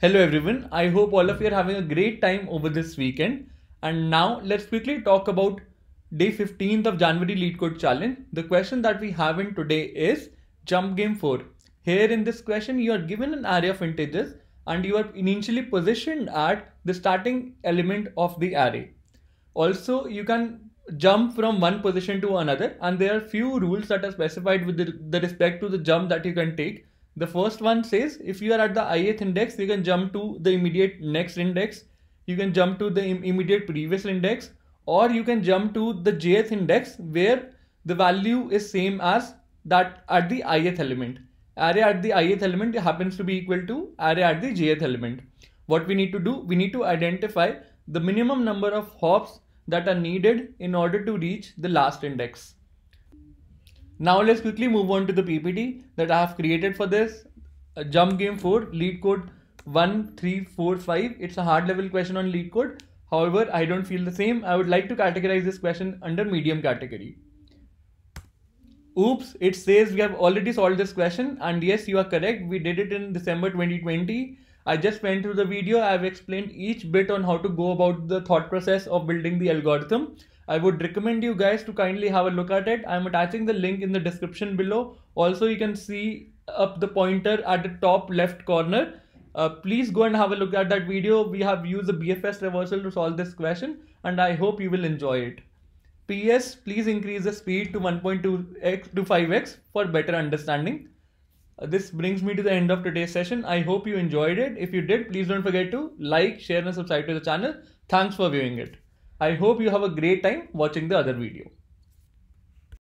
Hello everyone, I hope all of you are having a great time over this weekend. And now let's quickly talk about day 15th of January LeetCode Challenge. The question that we have in today is Jump Game 4. Here in this question, you are given an array of integers and you are initially positioned at the starting element of the array. Also, you can jump from one position to another and there are few rules that are specified with the, the respect to the jump that you can take. The first one says if you are at the ith index, you can jump to the immediate next index. You can jump to the immediate previous index. Or you can jump to the jth index where the value is same as that at the ith element. Array at the ith element happens to be equal to array at the jth element. What we need to do we need to identify the minimum number of hops that are needed in order to reach the last index now let's quickly move on to the ppt that i have created for this a jump game 4 lead LeetCode 1345 it's a hard level question on LeetCode However, I don't feel the same. I would like to categorize this question under medium category. Oops, it says we have already solved this question and yes, you are correct. We did it in December 2020. I just went through the video. I've explained each bit on how to go about the thought process of building the algorithm. I would recommend you guys to kindly have a look at it. I'm attaching the link in the description below. Also, you can see up the pointer at the top left corner uh, please go and have a look at that video. We have used the BFS traversal to solve this question and I hope you will enjoy it. PS, please increase the speed to 1.2x to 5x for better understanding. Uh, this brings me to the end of today's session. I hope you enjoyed it. If you did, please don't forget to like, share and subscribe to the channel. Thanks for viewing it. I hope you have a great time watching the other video.